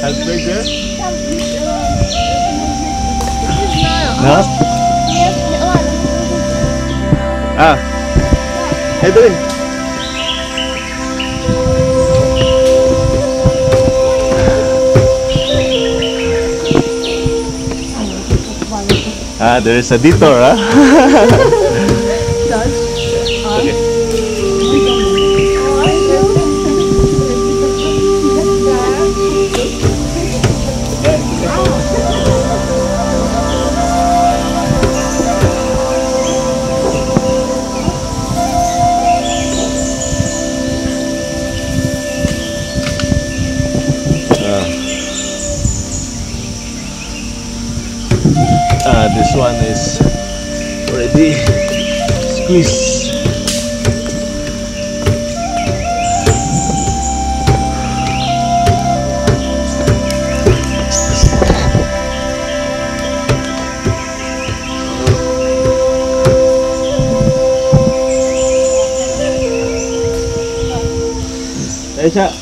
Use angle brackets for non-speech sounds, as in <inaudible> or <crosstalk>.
That's big there? No? Ah. Hey, Ah, there is a detour, huh? <laughs> Ah, this one is already squeezed. Ayun siya.